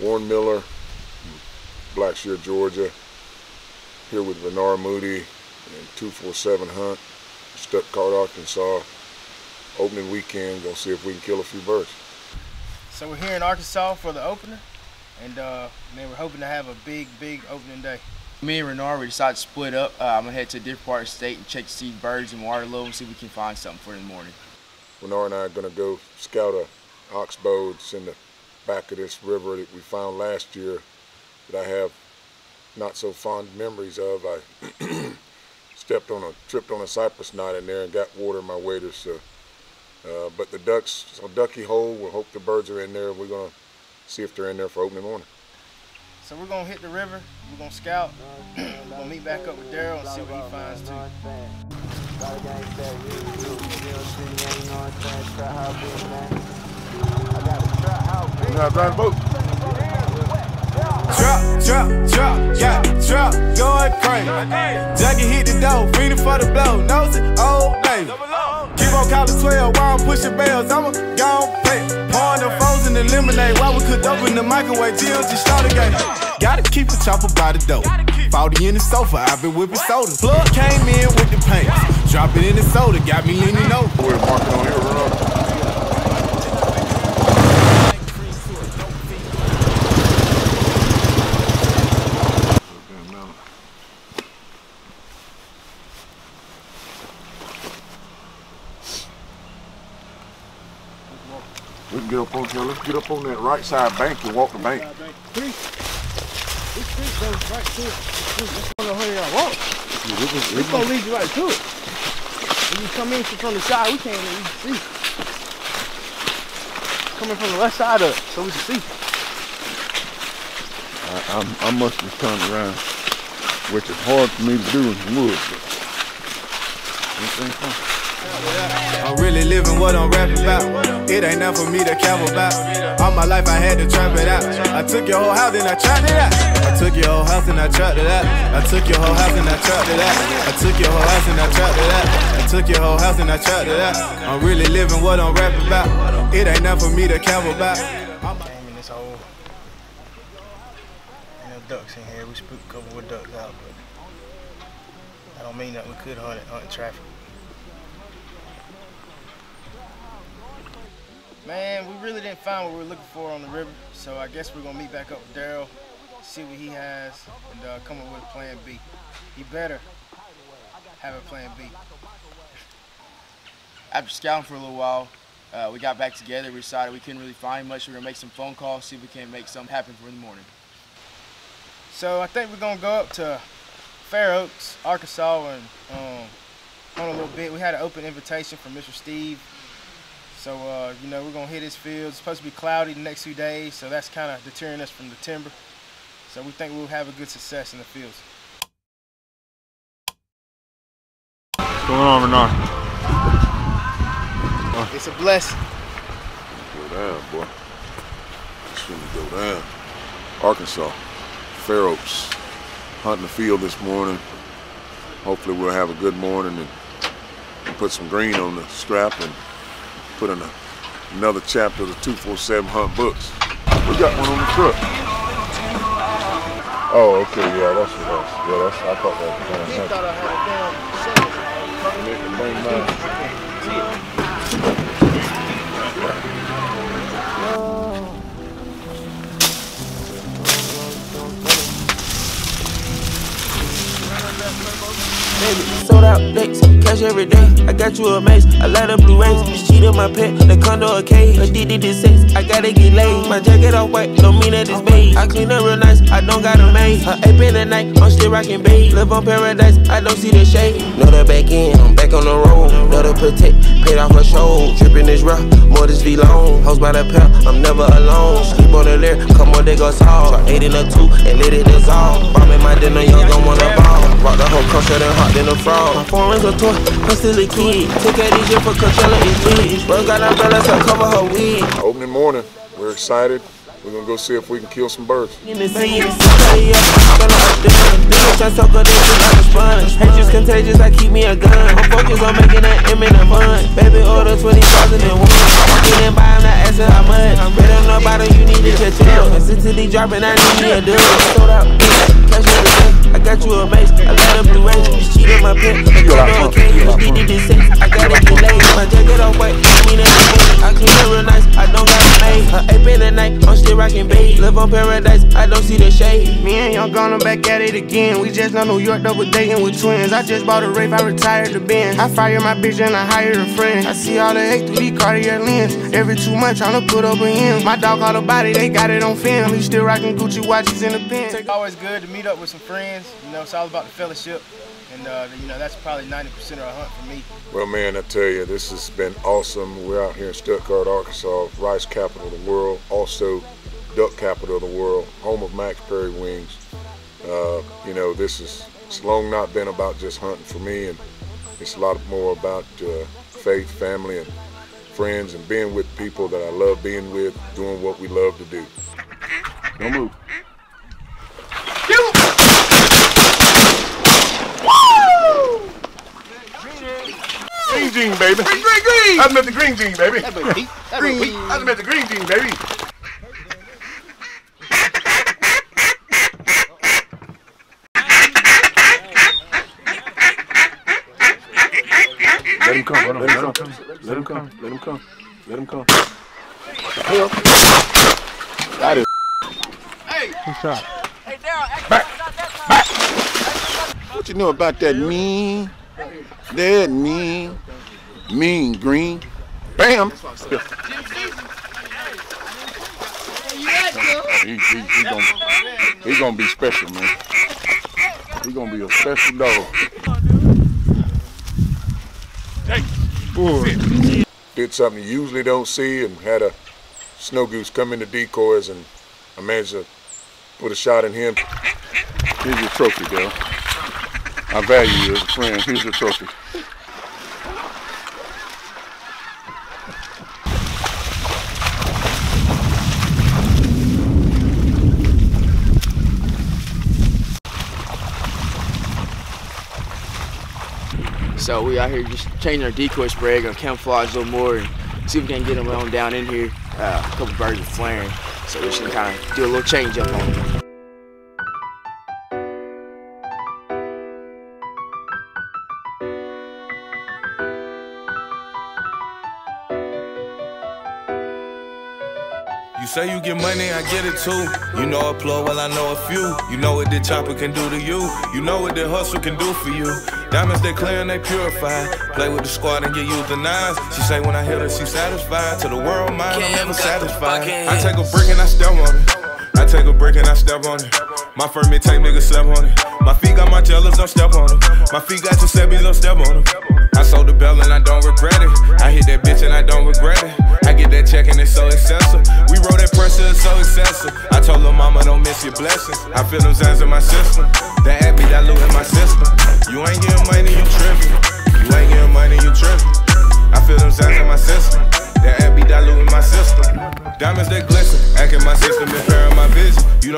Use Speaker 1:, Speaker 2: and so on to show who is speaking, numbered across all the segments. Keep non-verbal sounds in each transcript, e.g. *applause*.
Speaker 1: Warren Miller, Blackshear, Georgia. Here with Renard Moody and 247 Hunt, Stuttgart, Arkansas. Opening weekend, gonna see if we can kill a few birds.
Speaker 2: So we're here in Arkansas for the opener, and uh, man, we're hoping to have a big, big opening day.
Speaker 3: Me and Renard, we decided to split up. Uh, I'm gonna head to a different part of the state and check to see birds in Waterloo and see if we can find something for in the morning.
Speaker 1: Renard and I are gonna go scout a oxbow that's in the back of this river that we found last year that I have not so fond memories of. I stepped on a, tripped on a cypress knot in there and got water in my waders. So, uh, but the ducks, a ducky hole, we'll hope the birds are in there. We're gonna see if they're in there for opening morning.
Speaker 2: So we're gonna hit the river, we're gonna scout, we're gonna meet back up with Daryl and see what he finds too.
Speaker 1: Now drive boat.
Speaker 4: Drop, drop, drop, yeah, drop, going crazy. Jackie hit the door, feeding for the blow, knows it, oh, old name. Keep on calling 12 while I'm pushing bells, I'ma go play. Pouring the frozen in the lemonade while we could open the microwave, Jill started game. Gotta keep the chopper by the door. 40 in the sofa, I've been whipping soda. Plug came in with the paint. Drop it in the soda, got me leaning over.
Speaker 1: We're marking on here, Renard. We up on here. Let's get up on that right side bank and walk the bank.
Speaker 2: This street goes right to it. That's gonna hurry y'all walk. It's gonna lead you right to it. When you come in from the side, we can't even see. Coming from the left side of it, so we can see.
Speaker 1: I, I'm, I must have turned around, which is hard for me to do in the woods. But?
Speaker 4: I'm really living what I'm rapping about. It ain't nothing for me to cap about. All my life I had to trap it out. I took your whole house and I trapped it out. I took your whole house and I trapped it out. I took your whole house and I trapped it out. I took your whole house and I trapped it out. I took your whole house and I trapped it out. I'm really living what I'm rapping about. It ain't nothing for me to cap about.
Speaker 2: Came this hole. You know, ducks in here. We spooked a couple of ducks out, but I don't mean that we could hunt it, hunt traffic. Man, we really didn't find what we were looking for on the river, so I guess we're gonna meet back up with Daryl, see what he has, and uh, come up with a plan B. He better have a plan B. *laughs*
Speaker 3: After scouting for a little while, uh, we got back together. We decided we couldn't really find much. We are gonna make some phone calls, see if we can make something happen for in the morning.
Speaker 2: So I think we're gonna go up to Fair Oaks, Arkansas, and um, hunt a little bit. We had an open invitation from Mr. Steve. So, uh, you know, we're going to hit his field. It's supposed to be cloudy the next few days, so that's kind of deterring us from the timber. So we think we'll have a good success in the fields.
Speaker 1: What's going on, Renard?
Speaker 2: It's a blessing.
Speaker 1: Go down, boy. It's finna go down. Arkansas, Fair Oaks. Hunting the field this morning. Hopefully we'll have a good morning and, and put some green on the strap and put in a, another chapter of the 247 Hunt books. We got one on the truck. Oh, okay, yeah, that's what that's. Yeah, that's. I thought that was
Speaker 2: He thought I had a damn
Speaker 1: Bring mine.
Speaker 5: Baby, sold out dates, cash every day. I got you a mace, I light up blue rays. This cheat on my pet, the condo a cage. Addicted to sex, I gotta get laid. My jacket off white, don't mean that it's beige. I clean up real nice, I don't got maid. Her ape in the night, I'm still rocking babe. Live on paradise, I don't see the shade. Know the back end, I'm back on the road. Know the protect, paid off her show. Dripping this rough, more this V long. Hoes by the pair, I'm never alone. Sleep on the lair, come on, they go solve. Try eight in a two, and let it dissolve. Bombing my dinner, young, don't wanna ball. Rock the whole culture, then hot than a frog. My foreigns a toy, I'm still a kid. Took out these year for Coachella and G's. Bro got umbrellas to cover her wig.
Speaker 1: Opening morning. We're excited. We're gonna go see if we can kill some birds.
Speaker 5: In the sea, somebody else, gonna up there. Nigga try so good, they feel like a sponge. Hate is contagious, I keep me a gun. I'm focused on making that M in a month. Baby, order 20,001. Getting by, I'm not asking how much. Better know my you need to catch up. Dropping, I need me a dub. Sold out, cash every day. I got you a mace, I got a blue race. Just cheat in my pet. The condo okay, you did this sex. I got it delayed. My jacket off white, I mean. I clean it real nice, I don't got night, I'm still. Live on paradise, I don't see the shade.
Speaker 6: Me and Young gonna back at it again. We just know New York double dating with twins. I just bought a Wraith, I retired the Benz. I fire my bitch and I hired a friend. I see all the hate through these Cartier lens. Every two months tryna put up an end. My dog called a body, they got it on film. He still rocking Gucci watches in the pen.
Speaker 2: It's always good to meet up with some friends. You know, it's all about the fellowship. And, uh, you know, that's probably 90% of a hunt for me.
Speaker 1: Well, man, I tell you, this has been awesome. We're out here in Stuttgart, Arkansas, rice capital of the world, also duck capital of the world, home of Mack's Prairie Wings. Uh, you know, this is it's long not been about just hunting for me, and it's a lot more about uh, faith, family, and friends, and being with people that I love being with, doing what we love to do.
Speaker 7: Don't move. Green jean, baby. Green, green, green. I meant the green jean, baby. Green. I meant the green jean, baby. Let him come. Let him, come. let him come. Let him come. Let him come. Let him come. That is. What you know about that mean, that mean, mean green? Bam! He, he, he, gonna, he gonna be special, man. He gonna be a special dog.
Speaker 1: Did something you usually don't see, and had a snow goose come into decoys, and I managed to put a shot in him.
Speaker 7: Here's your trophy, Dale. I value you as a friend. Here's your trophy.
Speaker 3: So we out here just changing our decoy spray, gonna camouflage a little more and see if we can get them on down in here. Uh, a couple birds are flaring, so we should kind of do a little change up on them.
Speaker 8: You say you get money, I get it too. You know a plug, well I know a few. You know what the chopper can do to you. You know what the hustle can do for you. Diamonds they clear and they purify. Play with the squad and get euthanized. She say when I hit her, she satisfied. To the world mind, I'm never satisfied. I take a brick and I step on it. Take a brick and I step on it. My firm mid-tape nigga step on it. My feet got my jealous, don't step on them. My feet got Giuseppe's, don't step on them. I sold the bell and I don't regret it. I hit that bitch and I don't regret it. I get that check and it's so excessive. We roll that pressure, it's so excessive. I told her mama don't miss your blessings. I feel them zans in my system. That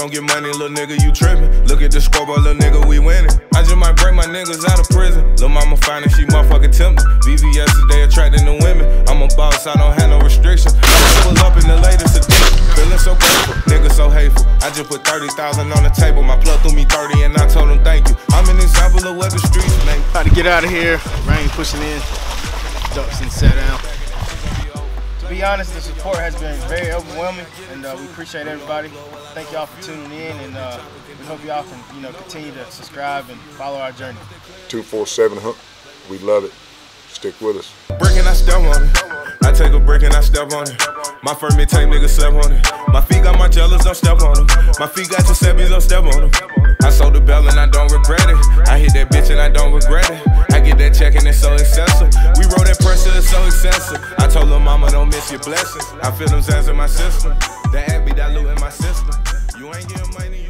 Speaker 8: don't get money, little nigga, you tripping. Look at the scoreboard, little nigga, we winning. I just might break my niggas out of prison. Lil' mama fine and she motherfucking tempting. VVS today attracting the women. I'm a boss, I don't have no restrictions. I pull up in the latest edition. Feeling so grateful, nigga so hateful. I just put 30,000 on the table. My plug threw me 30 and I told him thank you. I'm an example of what the streets make.
Speaker 2: About to get out of here. Rain pushing in. Ducks and set down. To be honest, the support has been very overwhelming, and uh, we appreciate everybody. Thank y'all for tuning in, and uh, we hope y'all can, you know, continue to subscribe and follow our journey.
Speaker 1: 247 Hunt. We love it. Stick with us.
Speaker 8: brick and I step on it. I take a brick and I step on it. My first mid-tape nigga step on it. My feet got my jealous, don't step on them. My feet got Giuseppe's, don't step on them. I sold the bell and I don't regret it. I hit that bitch and I don't regret it. I get that check and it's so excessive. We roll that pressure, it's so excessive. I told her mama don't miss your blessings. I feel them zans in my system. That app be diluting my system. You ain't getting money,